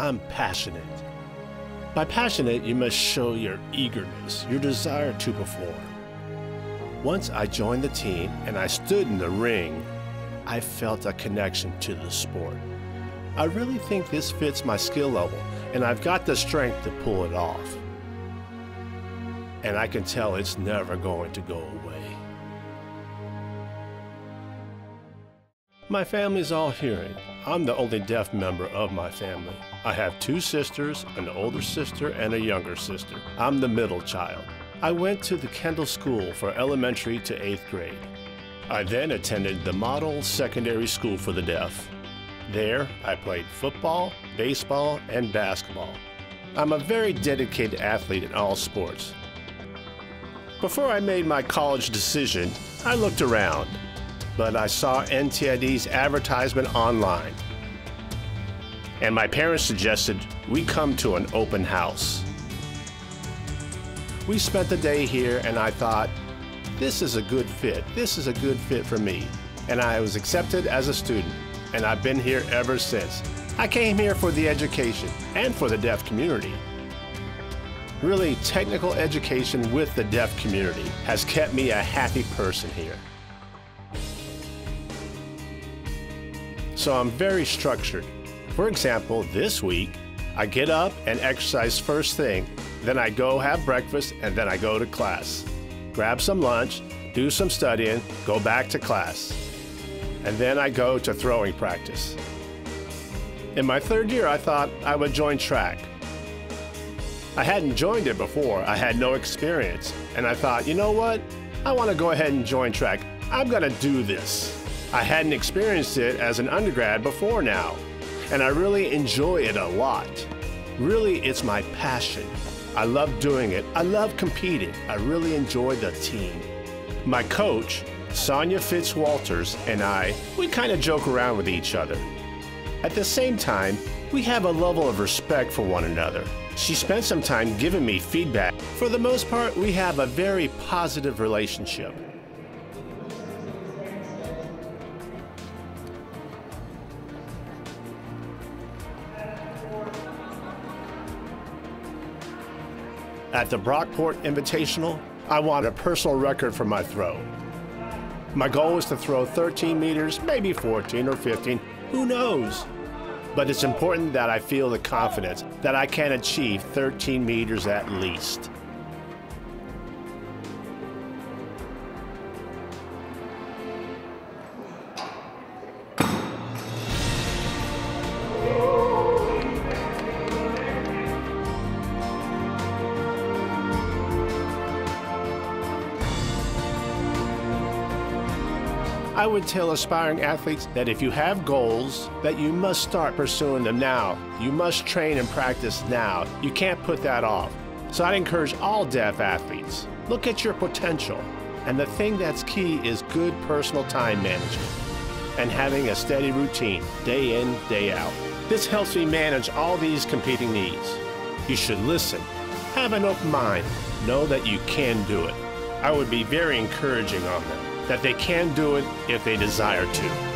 I'm passionate. By passionate, you must show your eagerness, your desire to perform. Once I joined the team and I stood in the ring, I felt a connection to the sport. I really think this fits my skill level, and I've got the strength to pull it off. And I can tell it's never going to go away. My family's all hearing. I'm the only deaf member of my family. I have two sisters, an older sister and a younger sister. I'm the middle child. I went to the Kendall School for elementary to eighth grade. I then attended the Model Secondary School for the Deaf. There, I played football, baseball, and basketball. I'm a very dedicated athlete in all sports. Before I made my college decision, I looked around, but I saw NTID's advertisement online. And my parents suggested we come to an open house. We spent the day here, and I thought, this is a good fit. This is a good fit for me. And I was accepted as a student and I've been here ever since. I came here for the education and for the deaf community. Really, technical education with the deaf community has kept me a happy person here. So I'm very structured. For example, this week, I get up and exercise first thing, then I go have breakfast, and then I go to class. Grab some lunch, do some studying, go back to class and then I go to throwing practice. In my third year, I thought I would join track. I hadn't joined it before, I had no experience, and I thought, you know what? I want to go ahead and join track. I'm going to do this. I hadn't experienced it as an undergrad before now, and I really enjoy it a lot. Really, it's my passion. I love doing it. I love competing. I really enjoy the team. My coach, Sonia Fitzwalters and I, we kind of joke around with each other. At the same time, we have a level of respect for one another. She spent some time giving me feedback. For the most part, we have a very positive relationship. At the Brockport Invitational, I want a personal record for my throw. My goal is to throw 13 meters, maybe 14 or 15, who knows? But it's important that I feel the confidence that I can achieve 13 meters at least. I would tell aspiring athletes that if you have goals, that you must start pursuing them now. You must train and practice now. You can't put that off. So I'd encourage all deaf athletes, look at your potential. And the thing that's key is good personal time management and having a steady routine day in, day out. This helps me manage all these competing needs. You should listen, have an open mind, know that you can do it. I would be very encouraging on them that they can do it if they desire to.